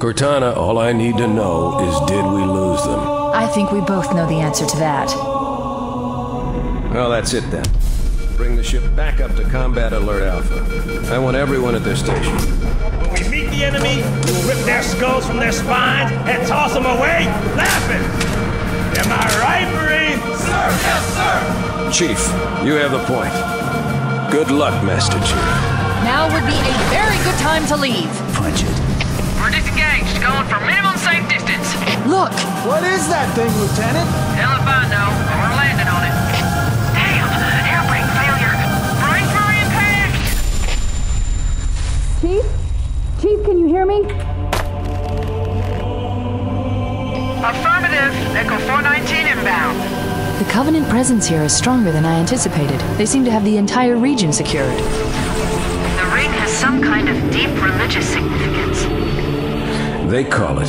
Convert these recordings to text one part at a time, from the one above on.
Cortana, all I need to know is did we lose them? I think we both know the answer to that. Well, that's it then. Bring the ship back up to Combat Alert Alpha. I want everyone at their station. When we meet the enemy, we will rip their skulls from their spines and toss them away, laughing. Am I right, Marine? Sir, yes, sir. Chief, you have the point. Good luck, Master Chief. Now would be a very good time to leave. Punch it. Look, What is that thing, Lieutenant? Hell if I know, we're landing on it. Damn! Air brake failure! Brace for impact! Chief? Chief, can you hear me? Affirmative. Echo 419 inbound. The Covenant presence here is stronger than I anticipated. They seem to have the entire region secured. The ring has some kind of deep religious significance. They call it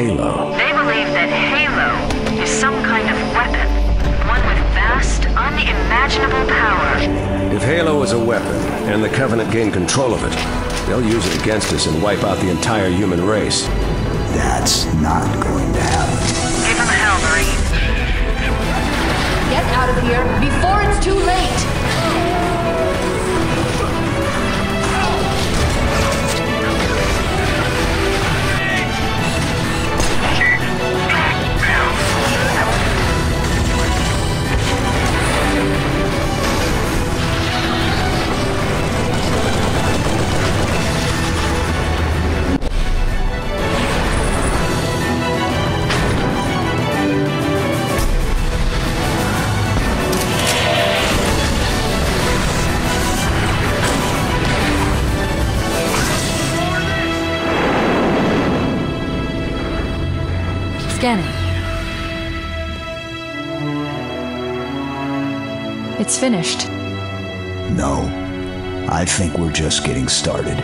Halo. They believe that Halo is some kind of weapon, one with vast, unimaginable power. If Halo is a weapon, and the Covenant gain control of it, they'll use it against us and wipe out the entire human race. That's not going to happen. Give him hell, Marine. Scanning. It's finished. No. I think we're just getting started.